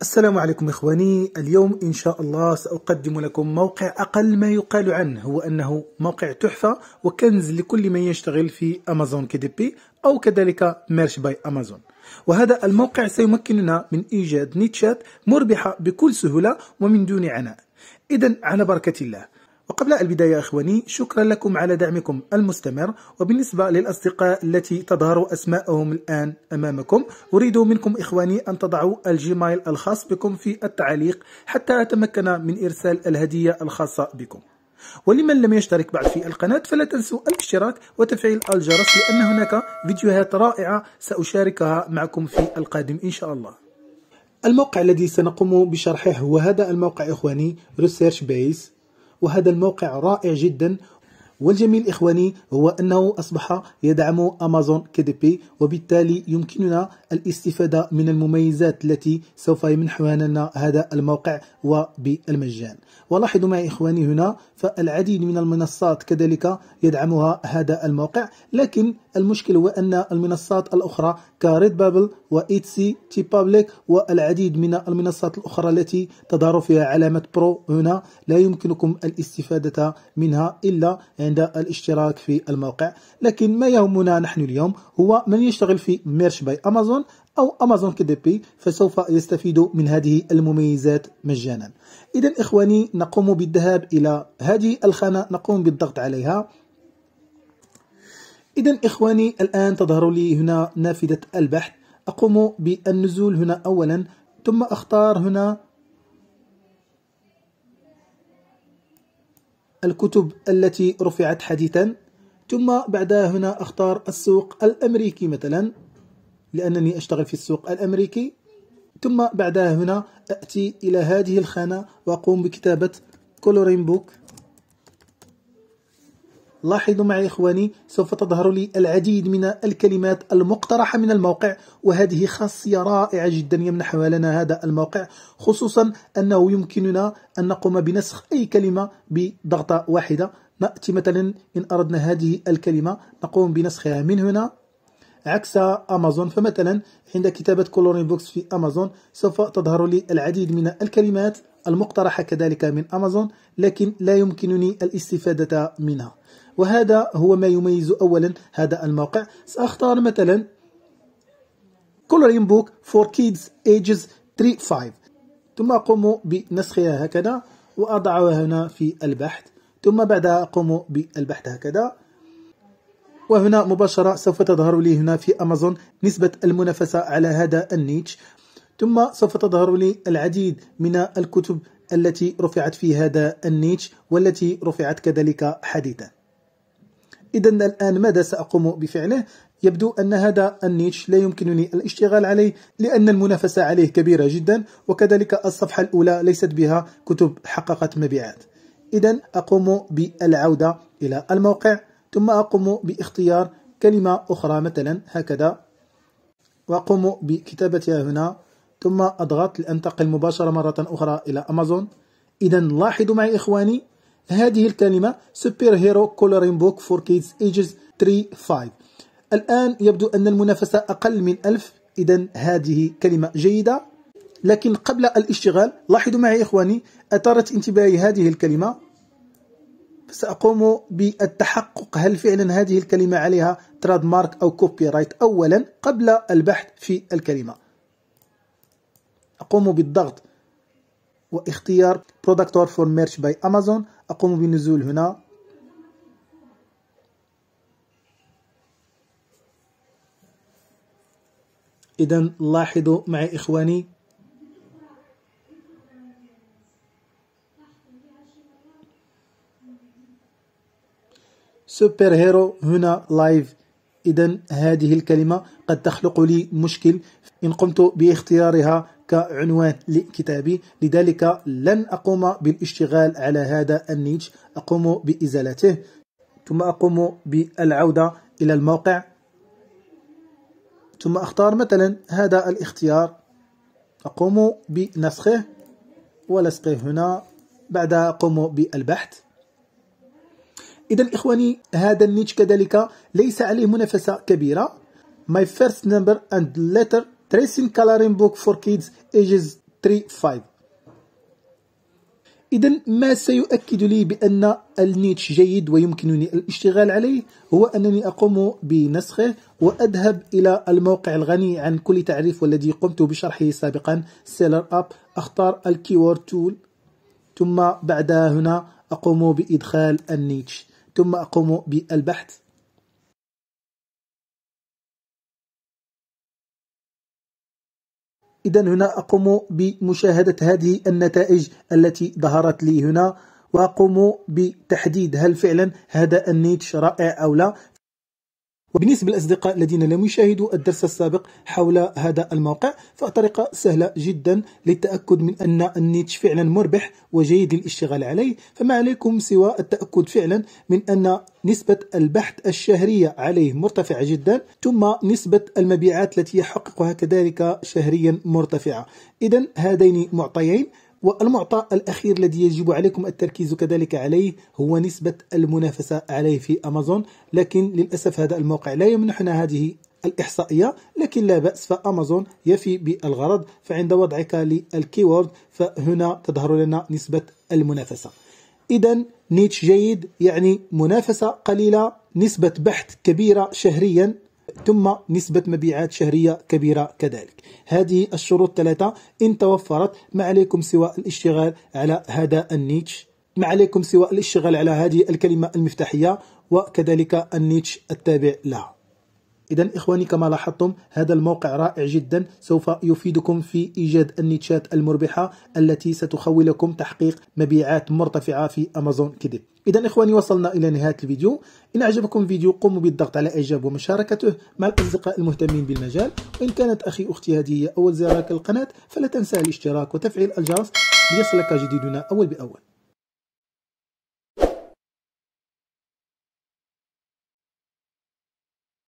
السلام عليكم إخواني. اليوم إن شاء الله سأقدم لكم موقع أقل ما يقال عنه هو أنه موقع تحفة وكنز لكل من يشتغل في أمازون KDP أو كذلك Merch by Amazon. وهذا الموقع سيمكننا من إيجاد niche ات مربحة بكل سهولة ومن دون عناء. إذا على بركة الله وقبل البداية أخواني شكرا لكم على دعمكم المستمر وبالنسبة للأصدقاء التي تظهر أسماءهم الآن أمامكم أريد منكم إخواني أن تضعوا الجيميل الخاص بكم في التعليق حتى أتمكن من إرسال الهدية الخاصة بكم. ولمن لم يشترك بعد في القناة فلا تنسوا الاشتراك وتفعيل الجرس لأن هناك فيديوهات رائعة سأشاركها معكم في القادم إن شاء الله. الموقع الذي سنقوم بشرحه هو هذا الموقع إخواني Research Base. وهذا الموقع رائع جدا والجميل إخواني هو أنه أصبح يدعم أمازون كي وبالتالي يمكننا الاستفادة من المميزات التي سوف يمنحها لنا هذا الموقع وبالمجان. ولاحظوا معي إخواني هنا فالعديد من المنصات كذلك يدعمها هذا الموقع لكن المشكل هو أن المنصات الأخرى ك Redbubble و Etsy Teepublic والعديد من المنصات الأخرى التي تظهر فيها علامة Pro هنا لا يمكنكم الاستفادة منها إلا عند الاشتراك في الموقع لكن ما يهمنا نحن اليوم هو من يشتغل في Merch by Amazon أو أمازون KDP فسوف يستفيد من هذه المميزات مجانا. إذا إخواني نقوم بالذهاب إلى هذه الخانة نقوم بالضغط عليها. إذا إخواني الآن تظهر لي هنا نافذة البحث. أقوم بالنزول هنا أولا ثم أختار هنا الكتب التي رفعت حديثا ثم بعدها هنا أختار السوق الأمريكي مثلا لأنني أشتغل في السوق الأمريكي. ثم بعدها هنا أتي إلى هذه الخانة وأقوم بكتابة كولورين بوك لاحظوا معي إخواني سوف تظهر لي العديد من الكلمات المقترحة من الموقع وهذه خاصية رائعة جدا يمنحها لنا هذا الموقع خصوصا أنه يمكننا أن نقوم بنسخ أي كلمة بضغطة واحدة. نأتي مثلا إن أردنا هذه الكلمة نقوم بنسخها من هنا. عكس أمازون فمثلا عند كتابة coloring books في أمازون سوف تظهر لي العديد من الكلمات المقترحة كذلك من أمازون لكن لا يمكنني الاستفادة منها. وهذا هو ما يميز أولا هذا الموقع. سأختار مثلا coloring book for kids ages 3-5 ثم أقوم بنسخها هكذا وأضعها هنا في البحث. ثم بعدها أقوم بالبحث هكذا. وهنا مباشرة سوف تظهر لي هنا في أمازون نسبة المنافسة على هذا ال niche. ثم سوف تظهر لي العديد من الكتب التي رفعت في هذا ال niche والتي رفعت كذلك حديثا. إذا الآن ماذا سأقوم بفعله؟ يبدو أن هذا ال niche لا يمكنني الاشتغال عليه لأن المنافسة عليه كبيرة جدا وكذلك الصفحة الأولى ليست بها كتب حققت مبيعات. إذا أقوم بالعودة إلى الموقع ثم أقوم باختيار كلمة أخرى مثلا هكذا. وأقوم بكتابتها هنا ثم أضغط لأنتقل مباشرة مرة أخرى إلى أمازون. إذا لاحظوا معي إخواني هذه الكلمة super hero coloring book for kids ages 3 5 الآن يبدو أن المنافسة أقل من ألف. إذا هذه كلمة جيدة. لكن قبل الاشتغال لاحظوا معي إخواني أثارت انتباهي هذه الكلمة. سأقوم بالتحقق. هل فعلا هذه الكلمة عليها trademark أو copyright أولا قبل البحث في الكلمة. أقوم بالضغط. واختيار Protector for Merch by Amazon أقوم بالنزول هنا. إذا لاحظوا معي إخواني. super hero هنا live إذا هذه الكلمة قد تخلق لي مشكل. إن قمت باختيارها كعنوان لكتابي لذلك لن أقوم بالاشتغال على هذا ال niche أقوم بإزالته. ثم أقوم بالعودة إلى الموقع. ثم أختار مثلا هذا الاختيار. أقوم بنسخه ولصقه هنا. بعدها أقوم بالبحث. إذا إخواني هذا النيتش كذلك ليس عليه منافسة كبيرة. My first number and letter tracing coloring book for kids ages 5 إذا ما سيؤكد لي بأن النيتش جيد ويمكنني الاشتغال عليه هو أنني أقوم بنسخه وأذهب إلى الموقع الغني عن كل تعريف والذي قمت بشرحه سابقا Seller App أختار ال keyword tool ثم بعدها هنا أقوم بإدخال ال niche. ثم أقوم بالبحث. إذا هنا أقوم بمشاهدة هذه النتائج التي ظهرت لي هنا وأقوم بتحديد هل فعلا هذا النيتش رائع أو لا. وبالنسبة للأصدقاء الذين لم يشاهدوا الدرس السابق حول هذا الموقع فطريقة سهلة جدا للتأكد من أن النيتش فعلا مربح وجيد للاشتغال عليه. فما عليكم سوى التأكد فعلا من أن نسبة البحث الشهرية عليه مرتفعة جدا ثم نسبة المبيعات التي يحققها كذلك شهريا مرتفعة. إذا هذين معطيين والمعطى الأخير الذي يجب عليكم التركيز كذلك عليه هو نسبة المنافسة عليه في أمازون لكن للأسف هذا الموقع لا يمنحنا هذه الإحصائية لكن لا بأس فأمازون يفي بالغرض فعند وضعك للكيورد فهنا تظهر لنا نسبة المنافسة. إذا نيتش جيد يعني منافسة قليلة نسبة بحث كبيرة شهريا. ثم نسبة مبيعات شهرية كبيرة كذلك. هذه الشروط ثلاثة إن توفرت ما عليكم سوى الاشتغال على هذا النيتش. ما عليكم سوى الاشتغال على هذه الكلمة المفتاحية وكذلك النيتش التابع لها. إذا إخواني كما لاحظتم هذا الموقع رائع جدا سوف يفيدكم في إيجاد النيتشات المربحة التي ستخولكم تحقيق مبيعات مرتفعة في أمازون كذب إذا إخواني وصلنا إلى نهاية الفيديو. إن أعجبكم الفيديو قوموا بالضغط على إعجاب ومشاركته مع الأصدقاء المهتمين بالمجال. وإن كانت أخي أختي هذه هي أول زيارة للقناة فلا تنسى الاشتراك وتفعيل الجرس ليصلك جديدنا أول بأول.